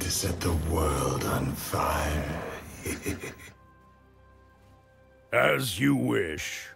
to set the world on fire. As you wish.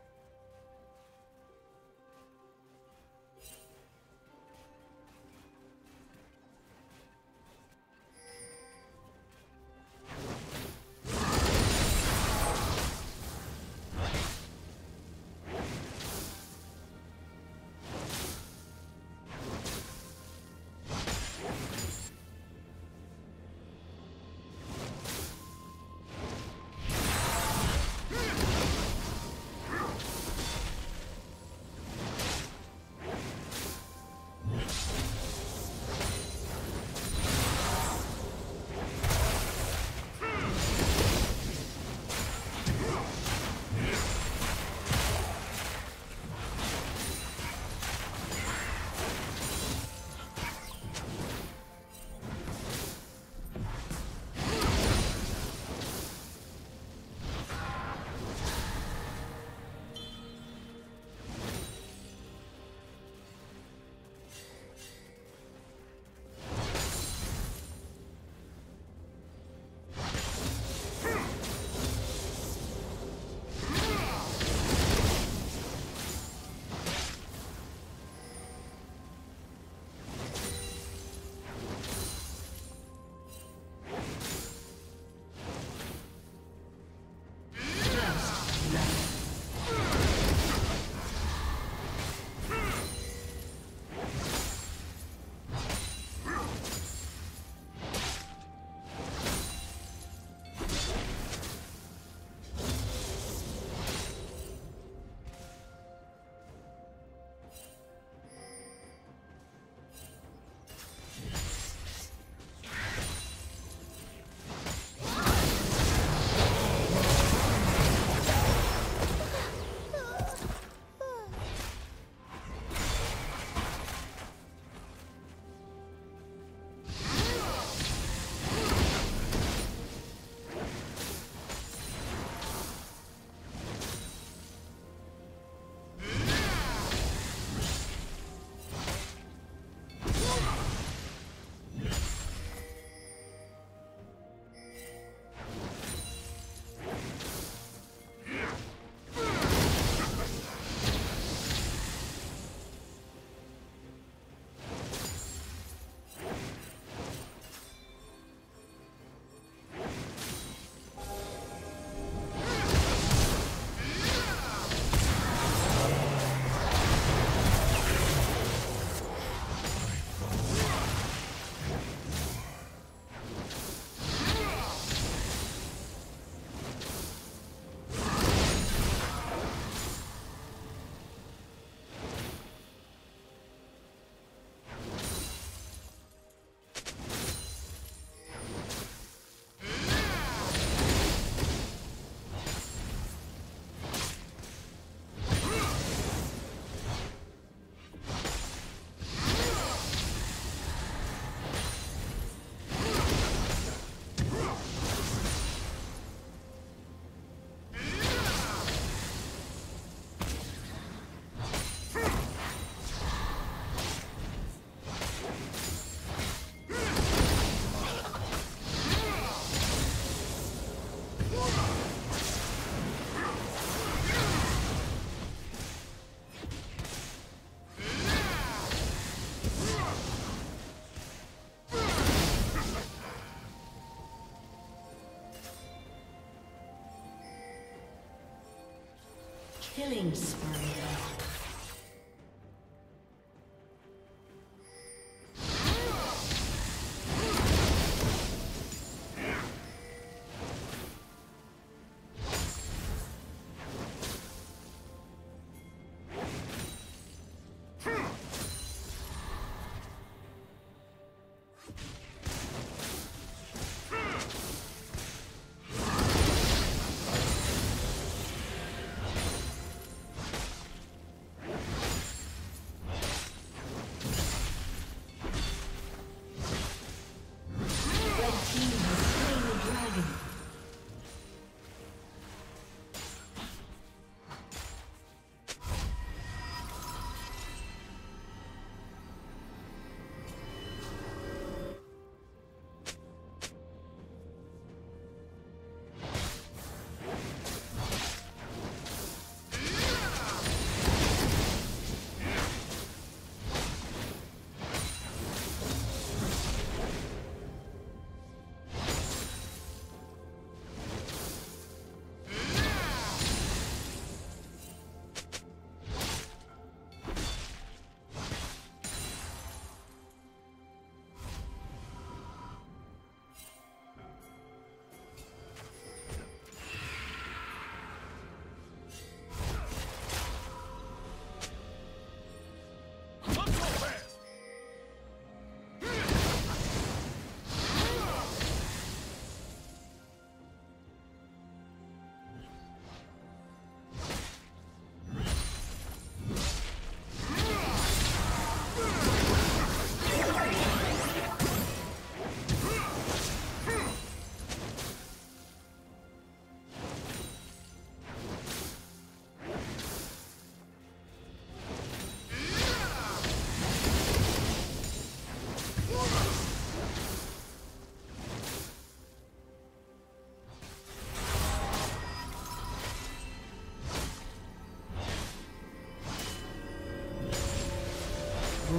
Killing spree.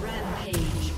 Rampage.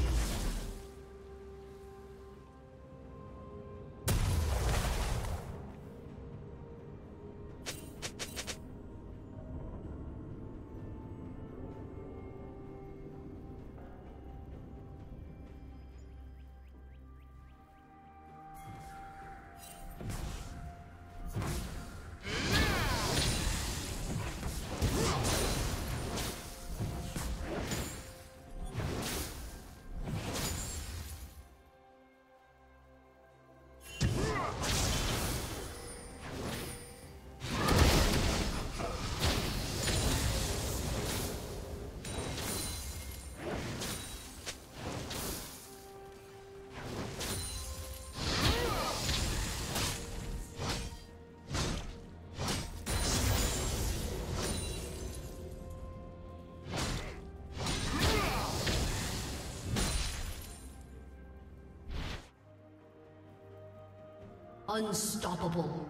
Unstoppable.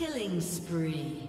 Killing spree.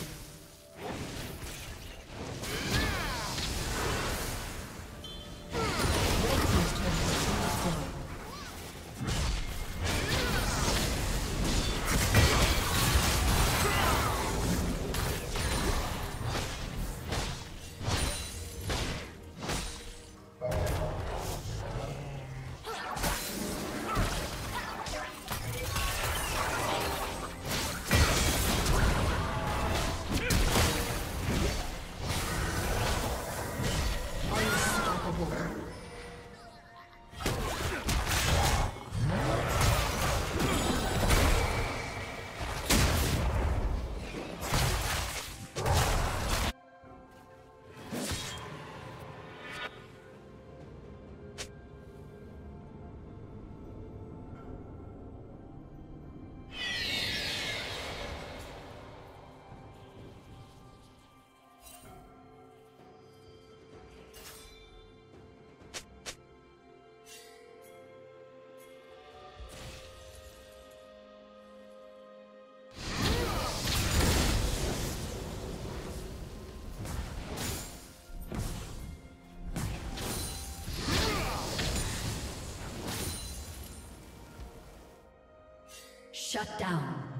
Shut down.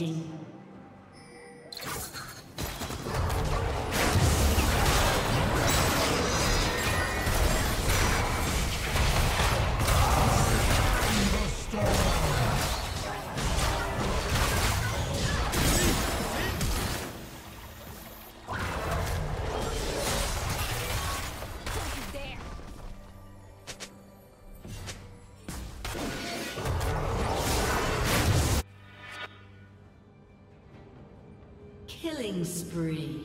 Dominating. Spree.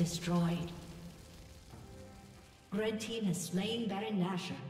Destroyed. Red team has slain Baron Nashor.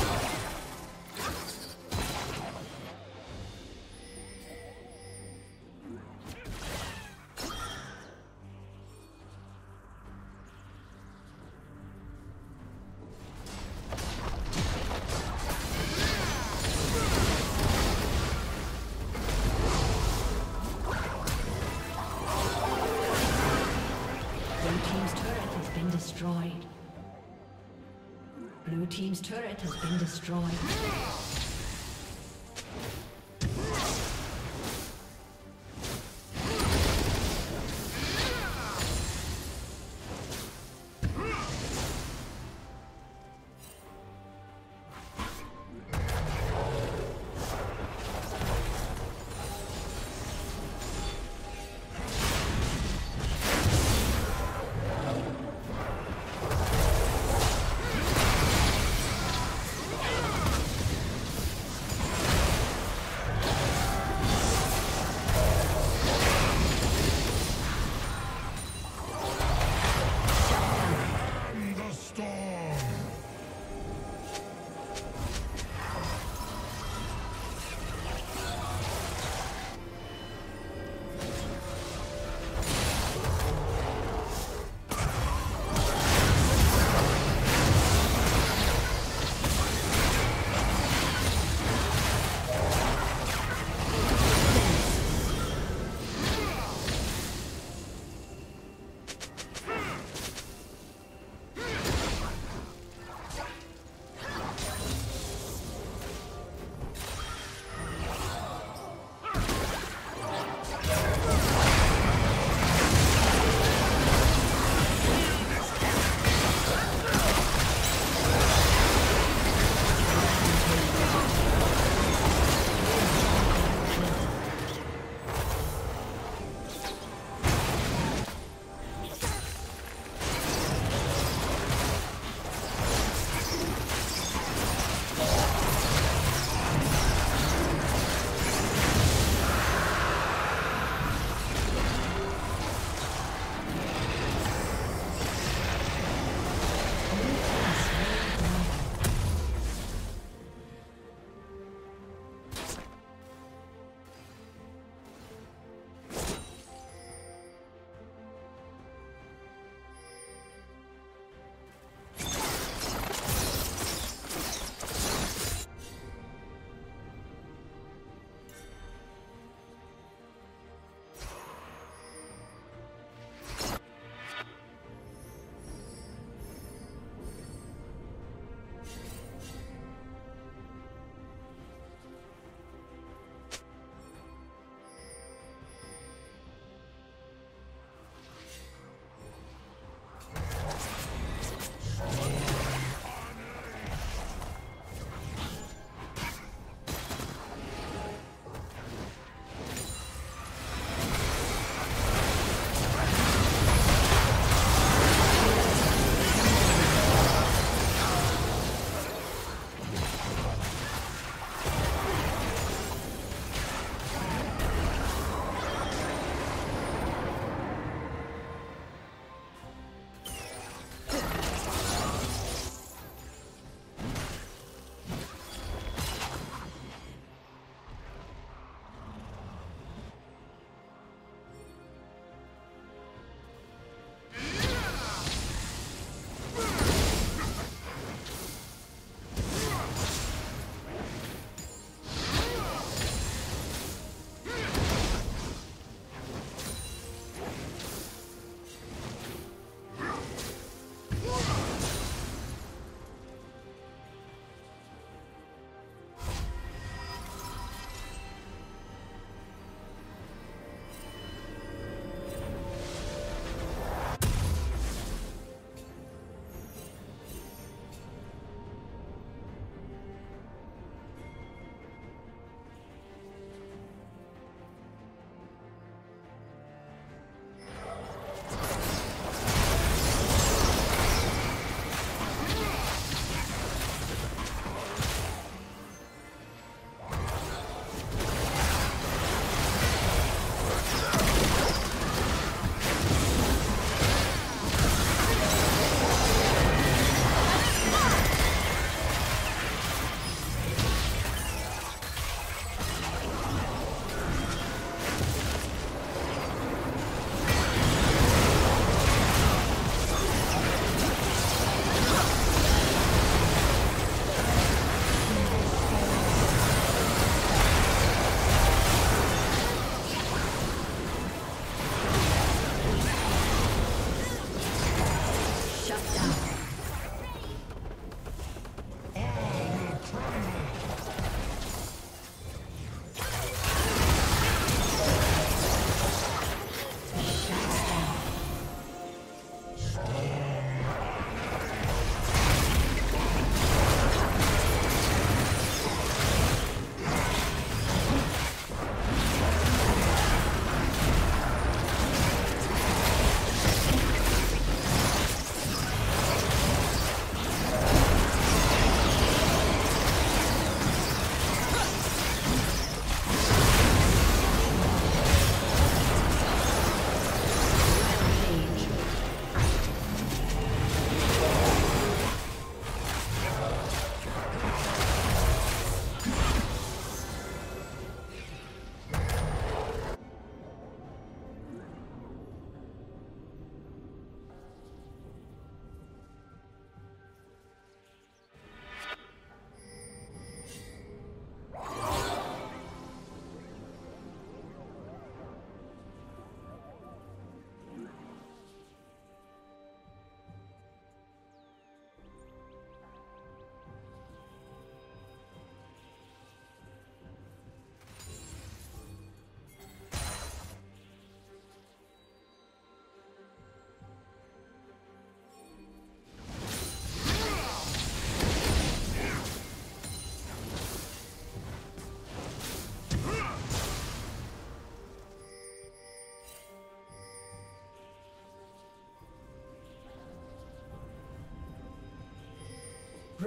Destroyed.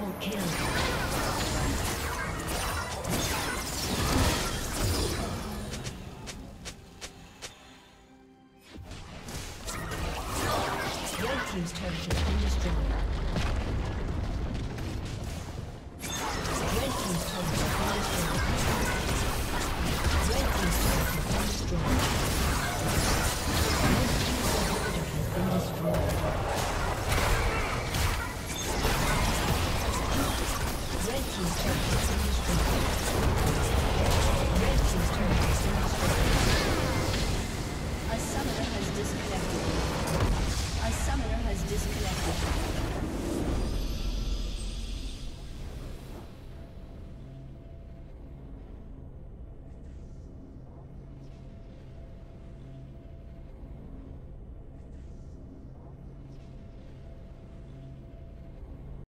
Double kill.